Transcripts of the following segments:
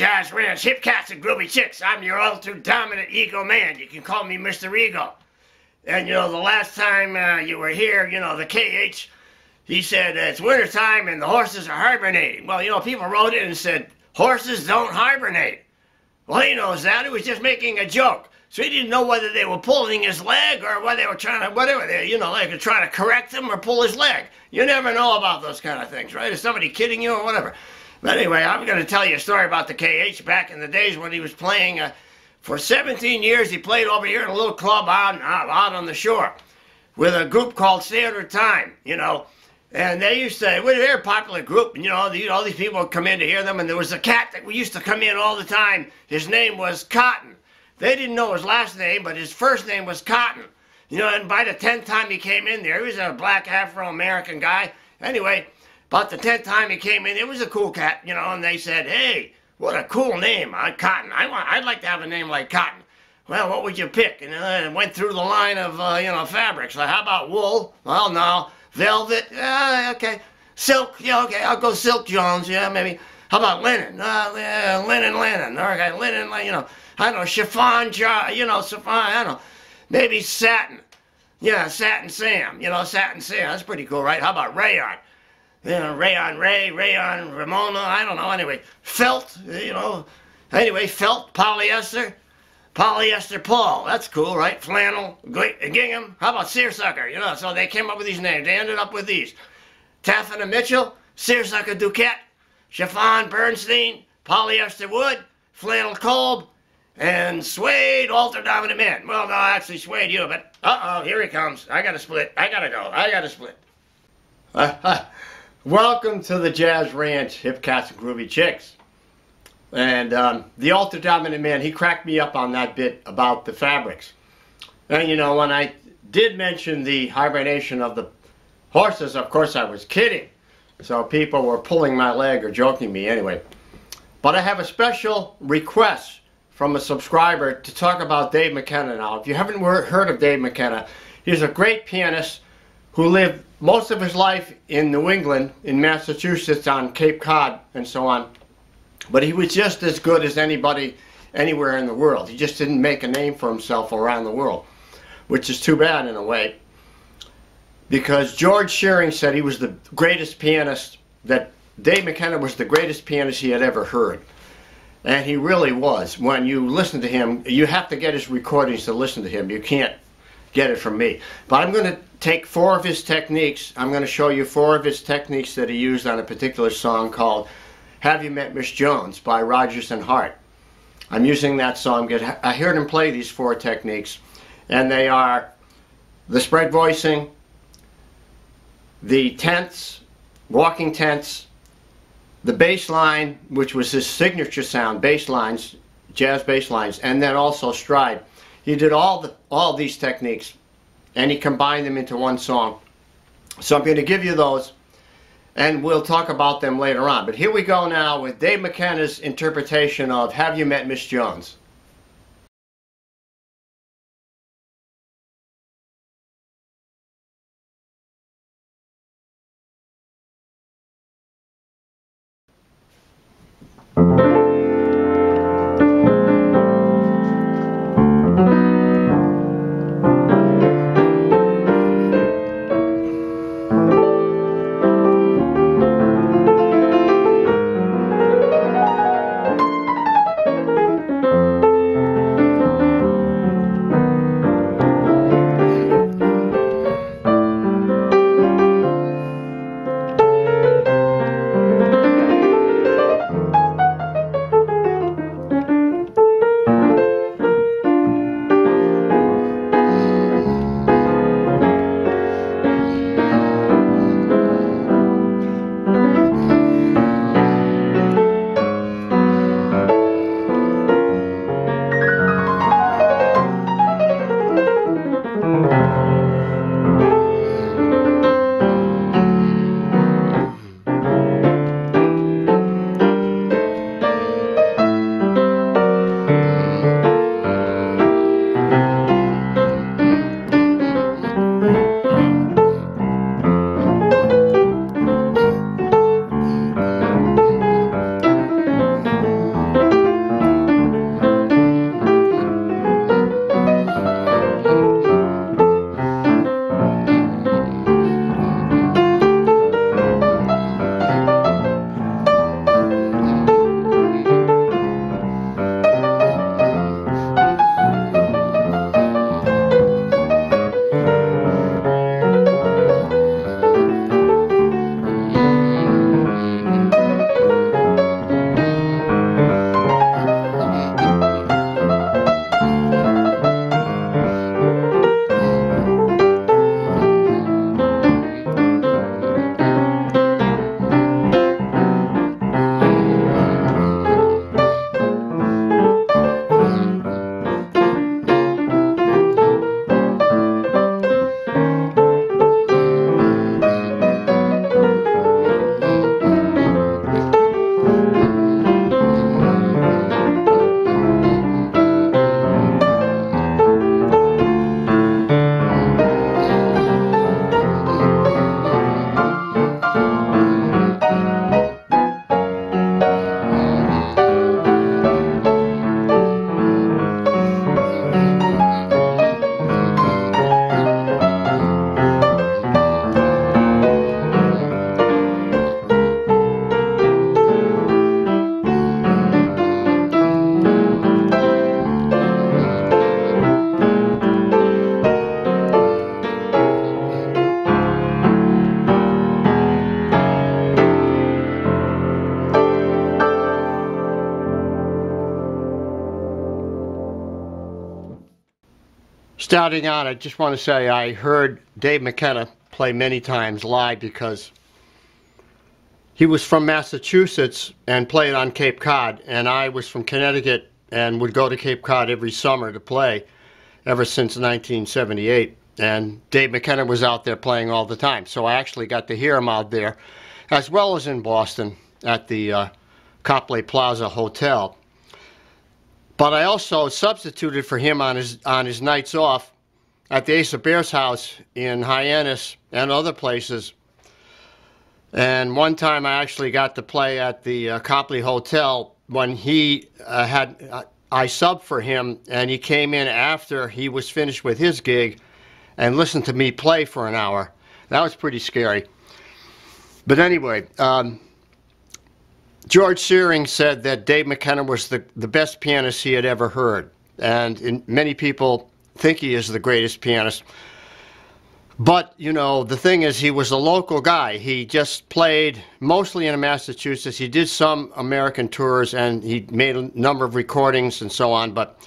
the Jazz Ranch. Hip cats and groovy chicks. I'm your ultra dominant ego man. You can call me Mr. Ego. And you know, the last time uh, you were here, you know, the KH, he said uh, it's wintertime and the horses are hibernating. Well, you know, people wrote in and said, horses don't hibernate. Well, he knows that. He was just making a joke. So he didn't know whether they were pulling his leg or whether they were trying to, whatever, they, you know, like trying to correct him or pull his leg. You never know about those kind of things, right? Is somebody kidding you or whatever? But anyway, I'm going to tell you a story about the KH back in the days when he was playing. Uh, for 17 years, he played over here in a little club out, out on the shore with a group called Standard Time, you know. And they used to, well, they're a popular group, and you know, all these, all these people would come in to hear them. And there was a cat that we used to come in all the time. His name was Cotton. They didn't know his last name, but his first name was Cotton. You know, and by the 10th time he came in there, he was a black Afro-American guy. Anyway, about the 10th time he came in, it was a cool cat, you know, and they said, hey, what a cool name, uh, Cotton. I want, I'd like to have a name like Cotton. Well, what would you pick? And uh, went through the line of, uh, you know, fabrics. Like, how about wool? Well, no. Velvet? Uh, okay. Silk? Yeah, okay. I'll go Silk Jones. Yeah, maybe. How about linen? Uh, yeah, linen, linen. Okay, linen, you know. I don't know, chiffon, you know, chiffon, I don't know. Maybe satin. Yeah, Satin Sam. You know, Satin Sam. That's pretty cool, right? How about rayon? You know, rayon Ray, rayon Ramona. I don't know. Anyway, felt. You know. Anyway, felt polyester. Polyester Paul. That's cool, right? Flannel, gingham. How about seersucker? You know, so they came up with these names. They ended up with these. Taffeta Mitchell, seersucker Duquette, chiffon Bernstein, polyester wood, flannel Kolb, and Suede Ultra Dominant Man. Well, no, actually Suede you, but uh-oh, here he comes. I gotta split. I gotta go. I gotta split. Uh, Welcome to the Jazz Ranch, Hip Cats and Groovy Chicks. And um, the Ultra Dominant Man, he cracked me up on that bit about the fabrics. And you know, when I did mention the hibernation of the horses, of course I was kidding. So people were pulling my leg or joking me anyway. But I have a special request from a subscriber to talk about Dave McKenna now. If you haven't heard of Dave McKenna, he's a great pianist who lived most of his life in New England, in Massachusetts, on Cape Cod, and so on. But he was just as good as anybody anywhere in the world. He just didn't make a name for himself around the world, which is too bad in a way. Because George Shearing said he was the greatest pianist, that Dave McKenna was the greatest pianist he had ever heard. And he really was. When you listen to him, you have to get his recordings to listen to him. You can't get it from me. But I'm going to take four of his techniques. I'm going to show you four of his techniques that he used on a particular song called Have You Met Miss Jones by Rodgers and Hart. I'm using that song. I heard him play these four techniques. And they are the spread voicing, the tenths, walking tenths, the bass line, which was his signature sound, bass lines, jazz bass lines, and then also stride. He did all the all these techniques, and he combined them into one song. So I'm going to give you those, and we'll talk about them later on. But here we go now with Dave McKenna's interpretation of "Have You Met Miss Jones." Starting out, I just want to say I heard Dave McKenna play many times live because he was from Massachusetts and played on Cape Cod, and I was from Connecticut and would go to Cape Cod every summer to play ever since 1978. And Dave McKenna was out there playing all the time, so I actually got to hear him out there, as well as in Boston at the uh, Copley Plaza Hotel. But I also substituted for him on his on his nights off at the Ace of Bears house in Hyannis and other places. And one time I actually got to play at the uh, Copley Hotel when he uh, had uh, I subbed for him and he came in after he was finished with his gig and listened to me play for an hour. That was pretty scary. But anyway, um, George Shearing said that Dave McKenna was the, the best pianist he had ever heard. And in, many people think he is the greatest pianist. But, you know, the thing is, he was a local guy. He just played mostly in Massachusetts. He did some American tours and he made a number of recordings and so on. But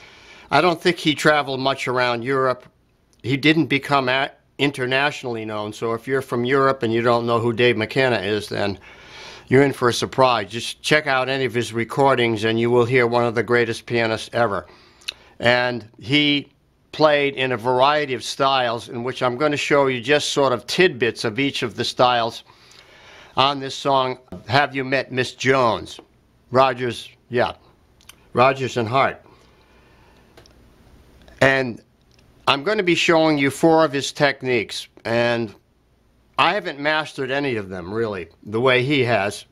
I don't think he traveled much around Europe. He didn't become internationally known. So if you're from Europe and you don't know who Dave McKenna is, then you're in for a surprise. Just check out any of his recordings and you will hear one of the greatest pianists ever. And he played in a variety of styles in which I'm going to show you just sort of tidbits of each of the styles on this song, Have You Met Miss Jones? Rodgers, yeah, Rodgers and Hart. And I'm going to be showing you four of his techniques. And I haven't mastered any of them really the way he has.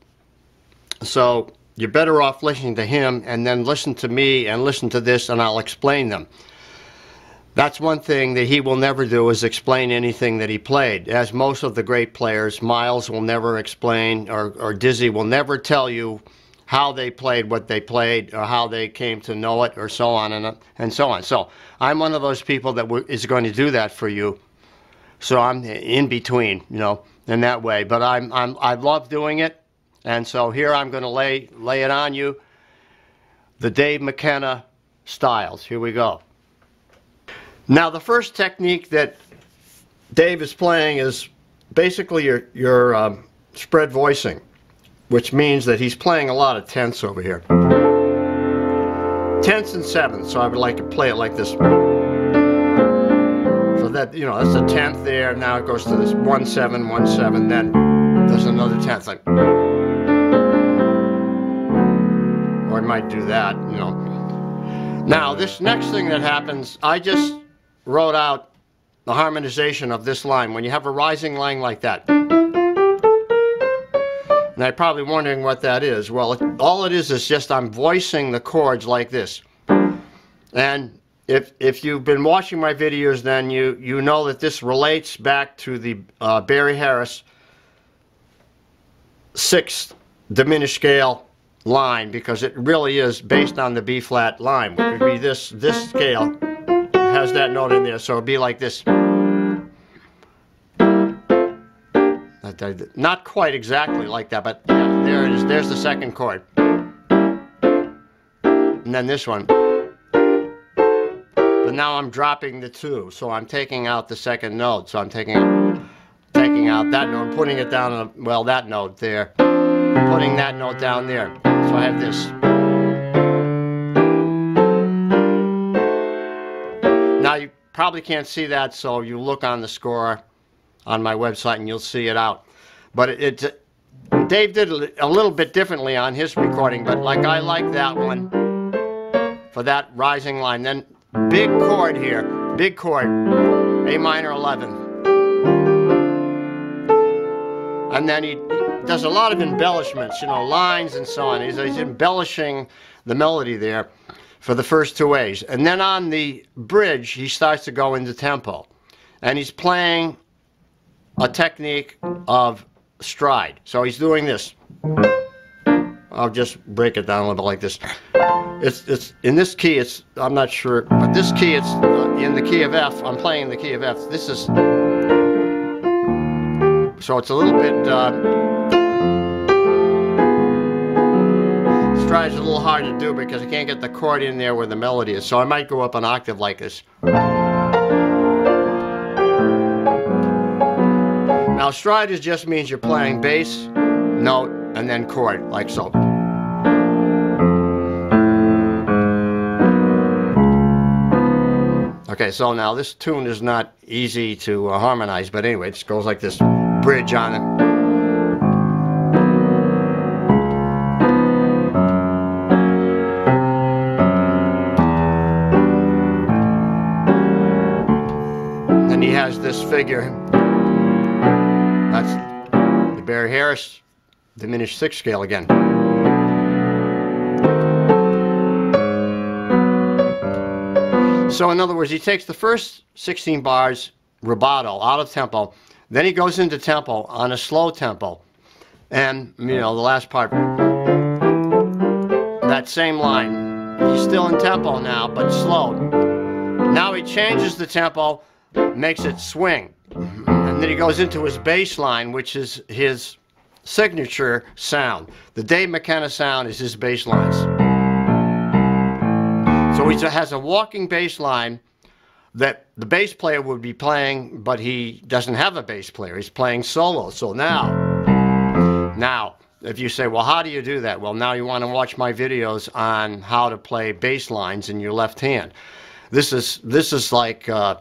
So you're better off listening to him and then listen to me and listen to this and I'll explain them. That's one thing that he will never do is explain anything that he played. As most of the great players, Miles will never explain or, or Dizzy will never tell you how they played what they played or how they came to know it or so on and, and so on. So I'm one of those people that is going to do that for you so I'm in between, you know, in that way. But I'm, I'm, I love doing it. And so here I'm going to lay, lay it on you. The Dave McKenna styles. Here we go. Now the first technique that Dave is playing is basically your, your um, spread voicing, which means that he's playing a lot of tenths over here. Tenths and sevenths, so I would like to play it like this that, you know, that's a tenth there. Now it goes to this one seven, one seven. Then there's another tenth. Like, or I might do that, you know. Now this next thing that happens, I just wrote out the harmonization of this line. When you have a rising line like that. And you're probably wondering what that is. Well, it, all it is is just I'm voicing the chords like this. And if if you've been watching my videos, then you you know that this relates back to the uh, Barry Harris sixth diminished scale line because it really is based on the B flat line. It would be this this scale has that note in there, so it'd be like this. Not quite exactly like that, but yeah, there it is. There's the second chord. And then this one. But now I'm dropping the two, so I'm taking out the second note. So I'm taking taking out that note, and putting it down on, well, that note there. Putting that note down there. So I have this. Now you probably can't see that, so you look on the score on my website and you'll see it out. But it, it Dave did a little bit differently on his recording, but like I like that one for that rising line. Then Big chord here, big chord, A minor 11. And then he does a lot of embellishments, you know, lines and so on. He's, he's embellishing the melody there for the first two A's. And then on the bridge, he starts to go into tempo. And he's playing a technique of stride. So he's doing this. I'll just break it down a little bit like this. It's it's in this key. It's I'm not sure, but this key. It's uh, in the key of F. I'm playing the key of F. This is so it's a little bit. Uh, stride is a little hard to do because I can't get the chord in there where the melody is. So I might go up an octave like this. Now stride just means you're playing bass, note, and then chord, like so. Okay, so now this tune is not easy to uh, harmonize, but anyway, it just goes like this bridge on it. Then he has this figure. That's the Barry Harris diminished sixth scale again. So in other words, he takes the first 16 bars rubato out of tempo, then he goes into tempo on a slow tempo, and you know the last part, that same line, he's still in tempo now, but slow. Now he changes the tempo, makes it swing, and then he goes into his bass line, which is his signature sound. The Dave McKenna sound is his bass lines. So he has a walking bass line that the bass player would be playing, but he doesn't have a bass player. He's playing solo. So now, now, if you say, well, how do you do that? Well, now you want to watch my videos on how to play bass lines in your left hand. This is this is like uh,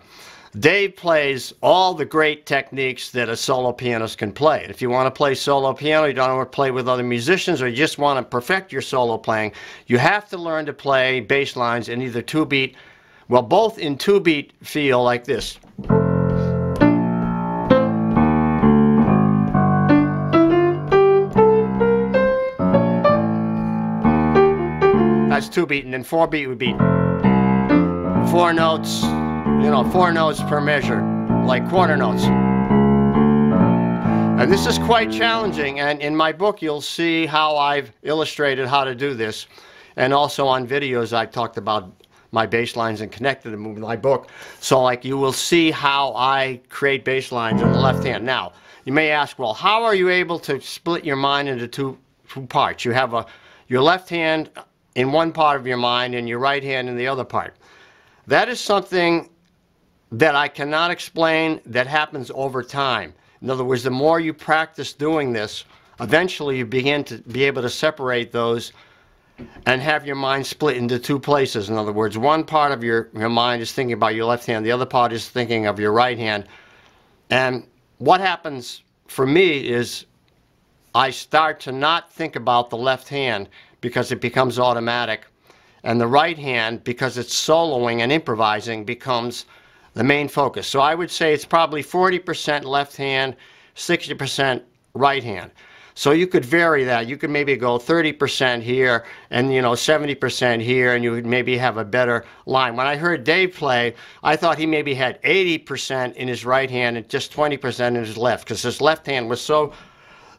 Dave plays all the great techniques that a solo pianist can play. If you want to play solo piano, you don't want to play with other musicians, or you just want to perfect your solo playing, you have to learn to play bass lines in either two beat, well, both in two beat feel like this. That's two beat, and then four beat would be four notes you know, four notes per measure, like quarter notes. And this is quite challenging, and in my book you'll see how I've illustrated how to do this. And also on videos I talked about my bass lines and connected them with my book. So like you will see how I create bass lines on the left hand. Now, you may ask, well, how are you able to split your mind into two, two parts? You have a, your left hand in one part of your mind and your right hand in the other part. That is something that I cannot explain that happens over time. In other words, the more you practice doing this, eventually you begin to be able to separate those and have your mind split into two places. In other words, one part of your, your mind is thinking about your left hand, the other part is thinking of your right hand. And what happens for me is I start to not think about the left hand because it becomes automatic. And the right hand, because it's soloing and improvising, becomes the main focus. So I would say it's probably 40% left hand, 60% right hand. So you could vary that. You could maybe go 30% here and you know 70% here and you would maybe have a better line. When I heard Dave play, I thought he maybe had 80% in his right hand and just 20% in his left because his left hand was so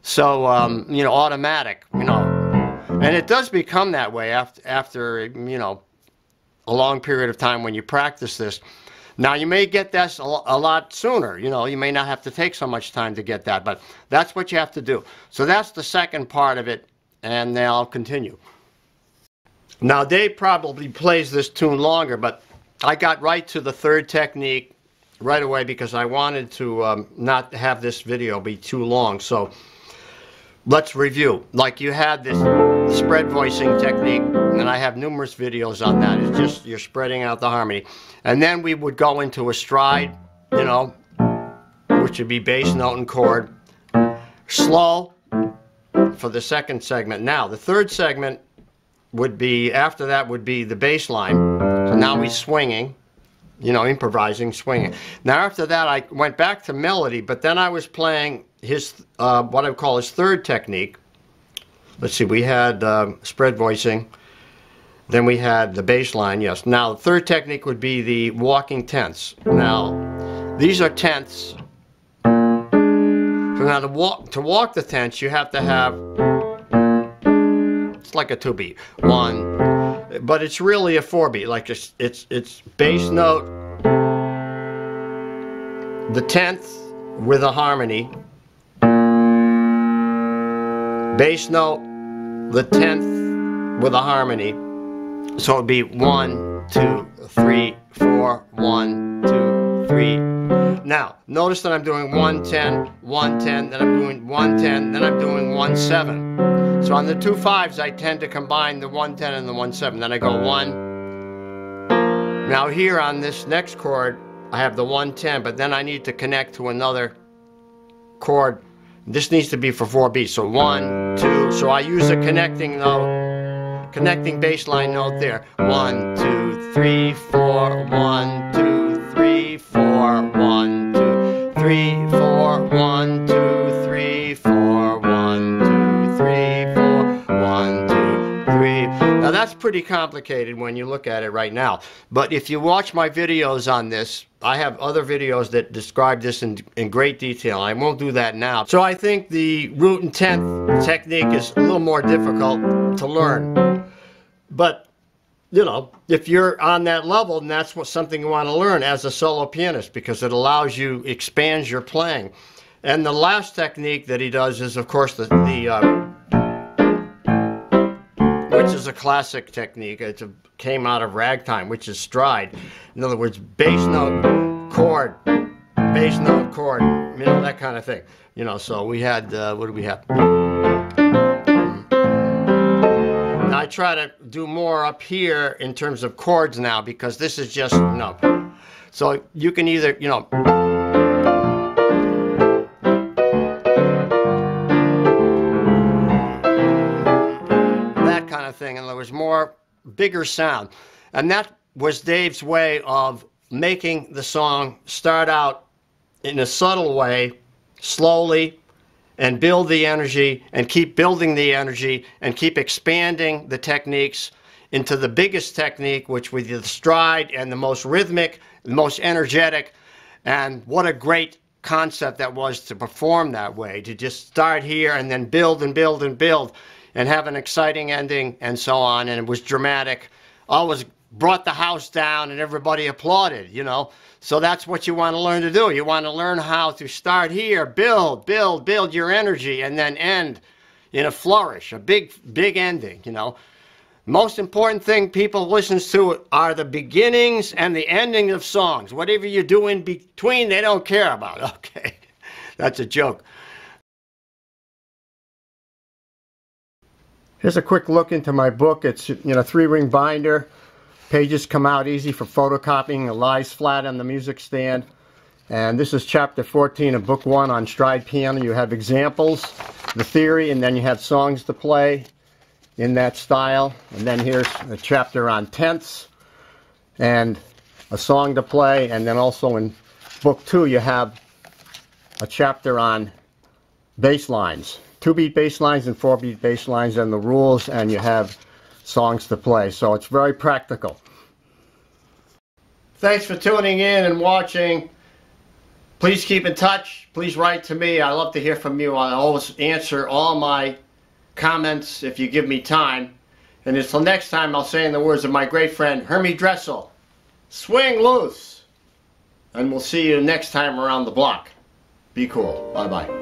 so um, you know automatic, you know. And it does become that way after after you know a long period of time when you practice this. Now you may get this a, lot sooner, you know, you may not have to take so much time to get that, but that's what you have to do. So that's the second part of it, and then I'll continue. Now Dave probably plays this tune longer, but I got right to the third technique right away because I wanted to um, not have this video be too long. So let's review. Like you had this spread voicing technique, and I have numerous videos on that. It's just you're spreading out the harmony. And then we would go into a stride, you know, which would be bass, note, and chord. Slow for the second segment. Now, the third segment would be, after that would be the bass line. So now we're swinging, you know, improvising, swinging. Now after that, I went back to melody, but then I was playing his, uh, what I call his third technique. Let's see, we had uh, spread voicing. Then we had the bass line, yes. Now, the third technique would be the walking tenths. Now, these are tenths. So now to walk, to walk the tenths, you have to have, it's like a two beat. One, but it's really a four beat. Like it's, it's, it's bass note, the tenth with a harmony, bass note, the tenth with a harmony, so it'd be one, two, three, four, one, two, three. Now, notice that I'm doing 110, 110, then I'm doing 110, then I'm doing 17. So on the two fives, I tend to combine the 110 and the 17. Then I go 1. Now here on this next chord, I have the 110, but then I need to connect to another chord. This needs to be for four beats. So one, two. So I use a connecting note, connecting bass line note there. One, two, three, four. One, two, three, four. One, two, three, four. One, two, three, four. One, two, three, four. One, two, three. Now that's pretty complicated when you look at it right now. But if you watch my videos on this, I have other videos that describe this in, in great detail. I won't do that now. So I think the root and tenth technique is a little more difficult to learn. But, you know, if you're on that level, then that's what something you want to learn as a solo pianist because it allows you, expands your playing. And the last technique that he does is, of course, the, the uh, which is a classic technique. It came out of ragtime, which is stride. In other words, bass note, chord, bass note, chord, you know, that kind of thing. You know, so we had, uh, what do we have? I try to do more up here in terms of chords now because this is just, no. so you can either, you know, That kind of thing, and there was more bigger sound. And that was Dave's way of making the song start out in a subtle way, slowly, and build the energy, and keep building the energy, and keep expanding the techniques into the biggest technique, which was the stride and the most rhythmic, the most energetic, and what a great concept that was to perform that way, to just start here and then build and build and build and have an exciting ending and so on. And it was dramatic. Always brought the house down and everybody applauded, you know. So that's what you want to learn to do. You want to learn how to start here, build, build, build your energy, and then end in a flourish, a big, big ending, you know. Most important thing people listens to are the beginnings and the ending of songs. Whatever you do in between, they don't care about. Okay, that's a joke. Here's a quick look into my book. It's you know three ring binder. Pages come out easy for photocopying. It lies flat on the music stand. And this is chapter 14 of book one on stride piano. You have examples, the theory, and then you have songs to play in that style. And then here's a chapter on tenths and a song to play. And then also in book two, you have a chapter on bass lines two beat bass lines and four beat bass lines and the rules and you have songs to play. So it's very practical. Thanks for tuning in and watching. Please keep in touch. Please write to me. I love to hear from you. I always answer all my comments if you give me time. And until next time, I'll say in the words of my great friend Hermie Dressel, swing loose. And we'll see you next time around the block. Be cool. Bye-bye.